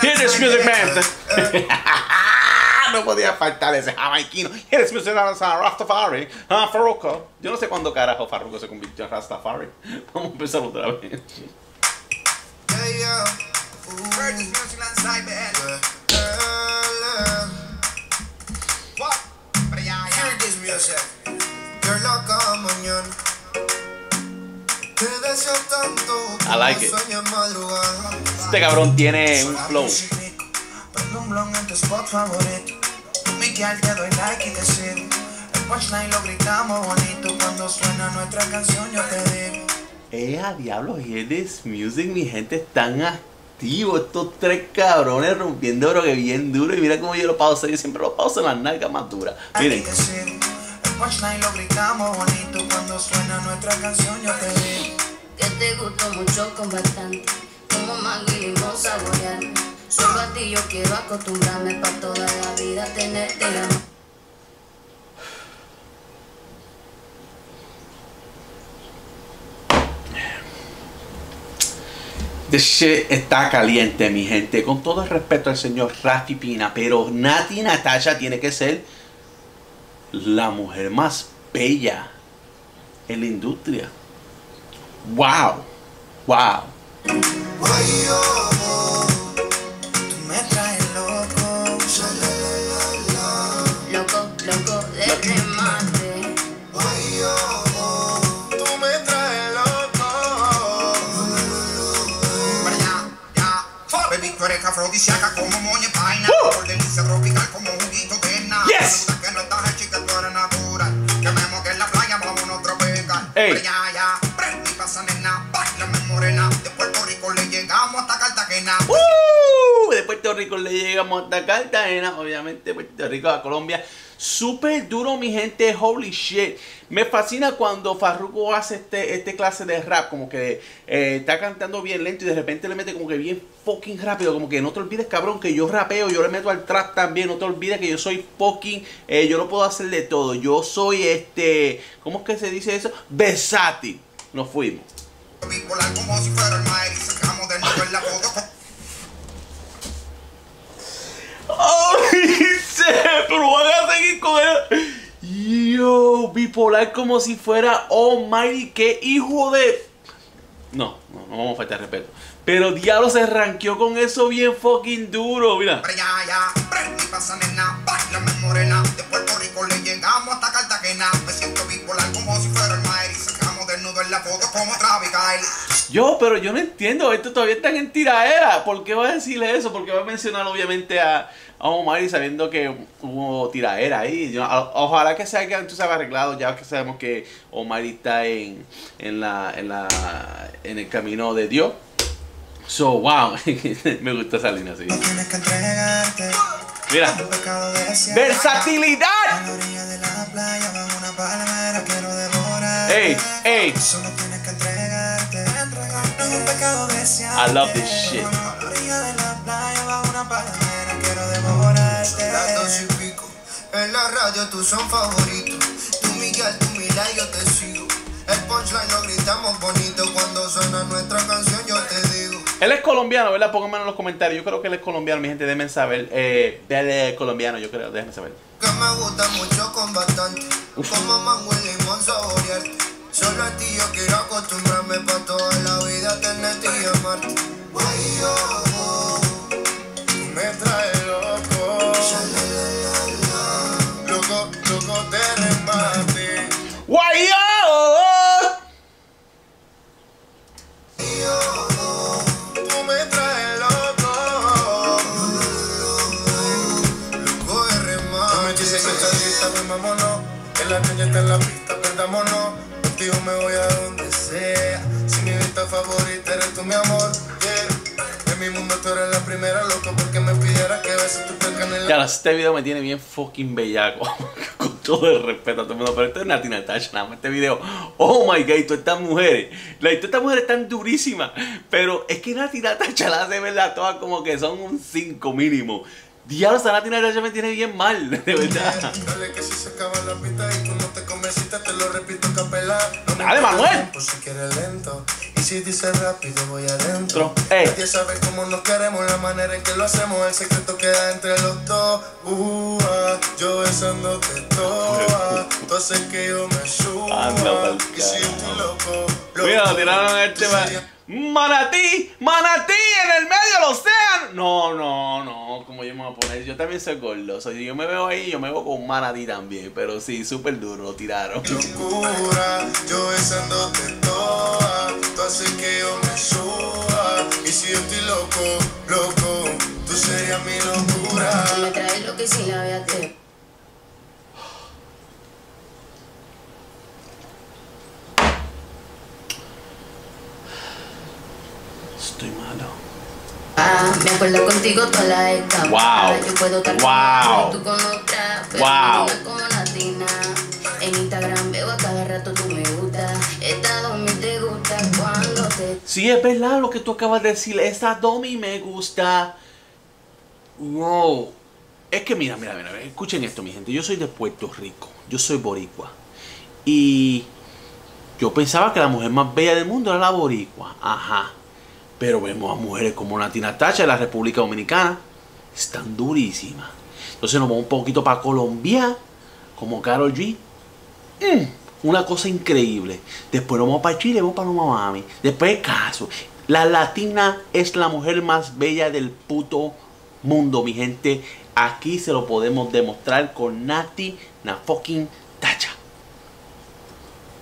Hear this music, man. no podía faltar ese jamaiquino. Hear this music, Rastafari. Ah, Farruko. Yo no sé cuándo carajo Farruko se convirtió en Rastafari. Vamos a empezar otra vez. I like it. Este cabrón tiene un flow. Miguel. Eh, a diablo, hear this music, mi gente, están activos. Estos tres cabrones rompiendo bro que bien duro. Y mira cómo yo lo pauso. Yo siempre lo pauso en las nalgas más duras. Miren. El punchline lo gritamos bonito. Cuando suena nuestra canción, yo te digo. Que te gustó mucho con bastante Como mango y limón saborearme Solo a ti yo quiero acostumbrarme Pa' toda la vida tenerte y amar The shit está caliente, mi gente. Con todo el respeto al señor Rafi Pina, pero Nati Natasha tiene que ser la mujer más bella en la industria. Wow, wow. Tú me traes loco. Loco, loco de remate Tú me traes loco. Para allá, ya. Baby, tú eres afrodisíaca como moña y paina. Por delicia tropical como juguito de nada. Yes. Que no estás en chica, tú eres natural. Que me moque en la playa, vámonos tropical. Ey. Puerto Rico le llegamos hasta Cartagena, obviamente Puerto Rico a Colombia. Súper duro, mi gente, holy shit. Me fascina cuando Farruko hace este, este clase de rap, como que eh, está cantando bien lento y de repente le mete como que bien fucking rápido, como que no te olvides, cabrón, que yo rapeo, yo le meto al trap también, no te olvides que yo soy fucking, eh, yo lo puedo hacer de todo. Yo soy este, ¿cómo es que se dice eso? Versátil. Nos fuimos. Bipolar como si fuera el maíz. Sacamos de nuevo en la foto. ¡Ay, sí! Pero van a seguir con él. Yo, bipolar como si fuera Almighty. ¡Qué hijo de.! No, no, no vamos a faltar respeto. Pero Diablo se ranqueó con eso bien fucking duro, mira. Yo, pero yo no entiendo, esto todavía está en tiraera. ¿Por qué va a decirle eso? ¿Por qué va a mencionar obviamente a Omar y sabiendo que hubo tiraera ahí? Yo- ojalá que sea que tú sabes arreglado, ya que sabemos que Omar está en, en, la, en, la, en el camino de Dios. So, wow, me gusta esa línea así. No tienes que entregarte. Mira, versatilidad. Ey, ey. I love this shit. Las dos y pico. En la radio tú son favoritos. Tú Miguel, tú mira y yo te sigo. El punchline lo gritamos bonito. Cuando suena nuestra canción yo te digo. Él es colombiano, ¿verdad? Pónganme en los comentarios. Yo creo que él es colombiano, mi gente. Déjenme saber. Eh, él es colombiano, yo creo. Déjenme saber. Que me gusta mucho con bastante. Como mango y limón saborearte. Solo a ti yo quiero acostumbrarme pa' toda la vida tenerte y amarte. Ay, oh, Contigo me voy a donde sea. Si mi vista favorita eres tú, mi amor. Yeah. En mi mundo tú eres la primera, loco, porque me pidieras que beses tu piel canela. Ya, este video me tiene bien fucking bellaco. Con todo el respeto a todo el mundo. Pero esto es Nati Natasha, nada más este video. Oh my god, y todas estas mujeres. Like, todas estas mujeres están durísimas. Pero es que Nati Natasha las hace verla todas como que son un 5 mínimo. Diablo, esa Nati Natasha me tiene bien mal, de verdad. Dale que si se acaba la pista y tú no te convenciste, te lo repito capela. No Dale, Manuel. tiempo Si quieres lento. Y si dices rápido, voy adentro. Ey. Nadie sabe cómo nos queremos, la manera en que lo hacemos. El secreto queda entre los dos. Uh, ah, yo besándote toda. Tú haces que yo me suba. Anda y si estoy loco, loco. Mira, tiraron este tú ma- serías- Manatí, manatí en el medio del océano. No, no, no, como yo me voy a poner. Yo también soy gordo. O sea, si yo me veo ahí, yo me veo con manatí también. Pero sí, súper duro, lo tiraron. locura, yo besándote toda, tú haces que yo me suba. Y si yo estoy loco, loco, tú serías mi locura. Me traes lo que sin la vea te Estoy malo. Ah, me acuerdo contigo toda la etapa. Wow. Yo puedo estar Wow. otra, tú con otra, pero Wow. ninguna como latina. En Instagram veo a cada rato tú me gusta. Esta Domi te gusta cuando te Sí, es verdad lo que tú acabas de decir. Esa Domi me gusta. Wow. Es que mira, mira, mira. Escuchen esto, mi gente. Yo soy de Puerto Rico. Yo soy boricua. Y yo pensaba que la mujer más bella del mundo era la boricua. Ajá. Pero vemos a mujeres como Nati Natasha de la República Dominicana. Están durísimas. Entonces nos vamos un poquito para Colombia. Como Karol G. Mm, una cosa increíble. Después nos vamos para Chile, vamos para Miami. Después caso. La latina es la mujer más bella del puto mundo, mi gente. Aquí se lo podemos demostrar con Nati na fucking Tacha.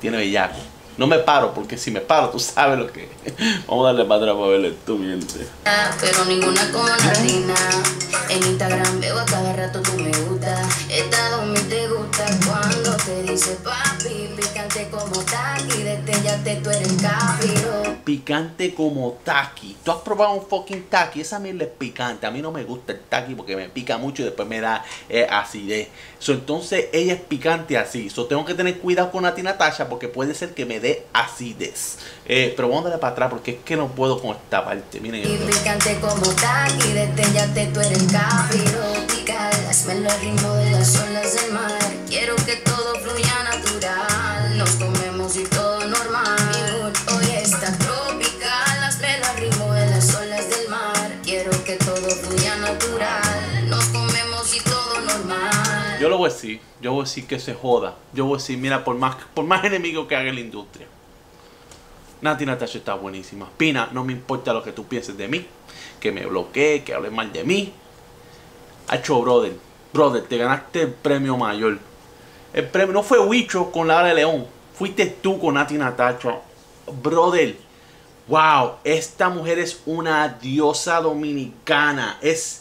Tiene bellaco. No me paro, porque si me paro, tú sabes lo que es. Vamos a darle para atrás para verle tú, mi gente. pero ninguna como latina. En Instagram veo a cada rato tú me gusta. Esta Domi te gusta cuando te dice papi, picante como taqui, destellate tú eres capiro. Picante como taqui. ¿Tú has probado un fucking taqui? Esa mierda es picante. A mí no me gusta el taqui porque me pica mucho y después me da eh, acidez. So, entonces ella es picante así. So, tengo que tener cuidado con Nati Natasha porque puede ser que me dé acidez. Eh, pero vamos a darle para atrás porque es que no puedo con esta parte. Miren Y esto. picante como taqui, destellate tú eres capiro. Picar, hazme el ritmo de las olas del mar. Quiero que todo fluya Yo voy a decir que se joda. Yo voy a decir, mira, por más, por más enemigo que haga la industria. Nati Natasha está buenísima. Pina, no me importa lo que tú pienses de mí. Que me bloquee, que hable mal de mí. Hacho, brother. Brother, te ganaste el premio mayor. El premio no fue Huicho con Lara de León. Fuiste tú con Nati Natasha. Brother. Wow, esta mujer es una diosa dominicana. Es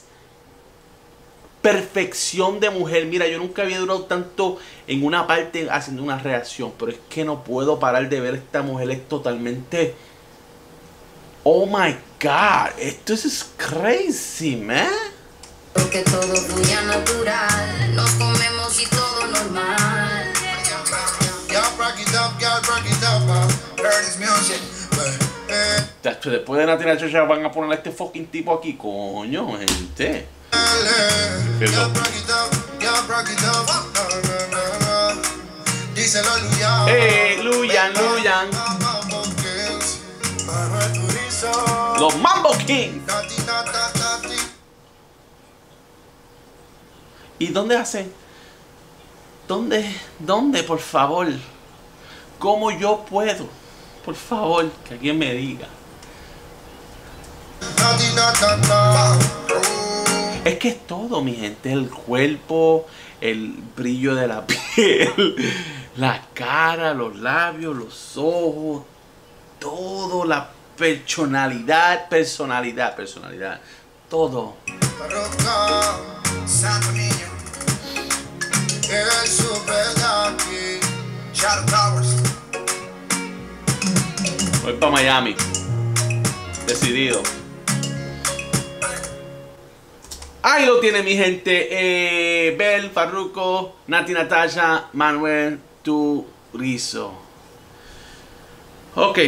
perfección de mujer. Mira, yo nunca había durado tanto en una parte haciendo una reacción, pero es que no puedo parar de ver esta mujer. Es totalmente. Oh my god, esto es crazy, man. Quiero que todo fluya natural. Nos comemos y todo normal. Después de Natina Chocha van a poner a este fucking tipo aquí, coño, gente. Eh, Luyan. Eh, Luyan. Los Mambo nati. ¿Y dónde hacen? ¿Dónde? ¿Dónde, por favor? ¿Cómo yo puedo? Por favor, que alguien me diga. Es que es todo, mi gente. El cuerpo, el brillo de la piel, la cara, los labios, los ojos, todo, la personalidad, personalidad, personalidad. Todo. Voy para Miami. Decidido. Ahí lo tiene mi gente. Eh, Bel, Farruko, Nati Natasha, Manuel Turizo. Ok.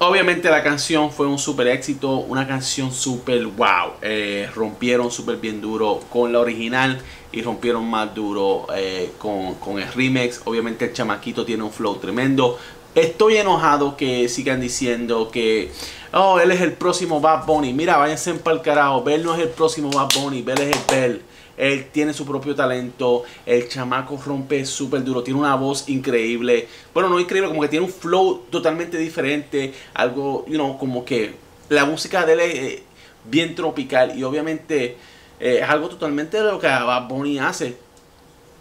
Obviamente la canción fue un super éxito. Una canción super wow. Eh, rompieron súper bien duro con la original. Y rompieron más duro eh, con el remix. Obviamente el chamaquito tiene un flow tremendo. Estoy enojado que sigan diciendo que oh, él es el próximo Bad Bunny. Mira, váyanse para el carajo. Bell no es el próximo Bad Bunny. Bell es el Bell. Él tiene su propio talento. El chamaco rompe súper duro. Tiene una voz increíble. Bueno, no increíble, como que tiene un flow totalmente diferente. Algo, you know, como que la música de él es eh, bien tropical. Y obviamente eh, es algo totalmente lo que Bad Bunny hace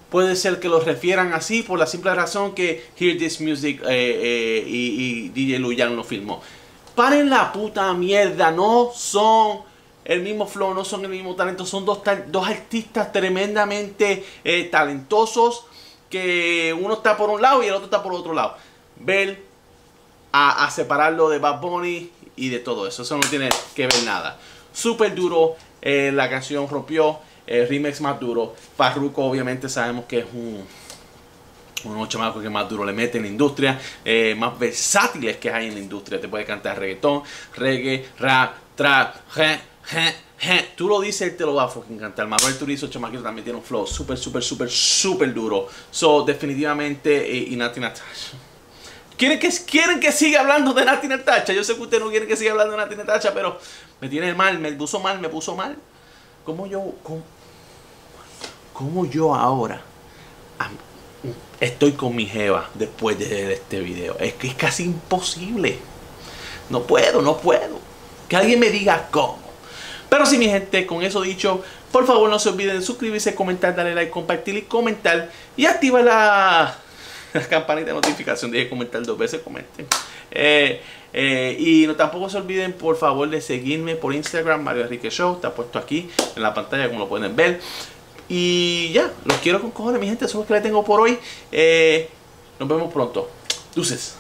puede ser que los refieran así por la simple razón que Hear This Music eh, eh, y, DJ Luyan lo filmó. Paren la puta mierda, no son el mismo flow, no son el mismo talento, son dos, dos artistas tremendamente eh, talentosos que uno está por un lado y el otro está por otro lado. Ver a, a, separarlo de Bad Bunny y de todo eso, eso no tiene que ver nada. Súper duro, la canción rompió el remix más duro. Farruko obviamente sabemos que es un unos chamacos que más duro le mete en la industria, eh, más versátiles que hay en la industria. Te puede cantar reggaetón, reggae, rap, trap, je, je, je. Tú lo dices, él te lo va a fucking cantar. Manuel Turizo, chamaquito, también tiene un flow súper, súper, súper, súper duro. So, definitivamente, eh, y Nati Natasha. ¿Quieren que, quieren que siga hablando de Nati Natasha. Yo sé que ustedes no quieren que siga hablando de Nati Natasha, pero me tiene mal, me puso mal, me puso mal. ¿Cómo yo, cómo, cómo yo ahora estoy con mi jeva después de este video? Es que es casi imposible. No puedo, no puedo. Que alguien me diga cómo. Pero si mi gente, con eso dicho, por favor no se olviden de suscribirse, comentar, darle like, compartir y comentar. Y activa la campanita de notificación. Dije comentar dos veces, comenten. Eh, eh, y no tampoco se olviden por favor de seguirme por Instagram, Mario Enrique Show. Está puesto aquí en la pantalla como lo pueden ver. Y ya, los quiero con cojones, mi gente. Eso es lo que le tengo por hoy. Eh, nos vemos pronto. Dulces.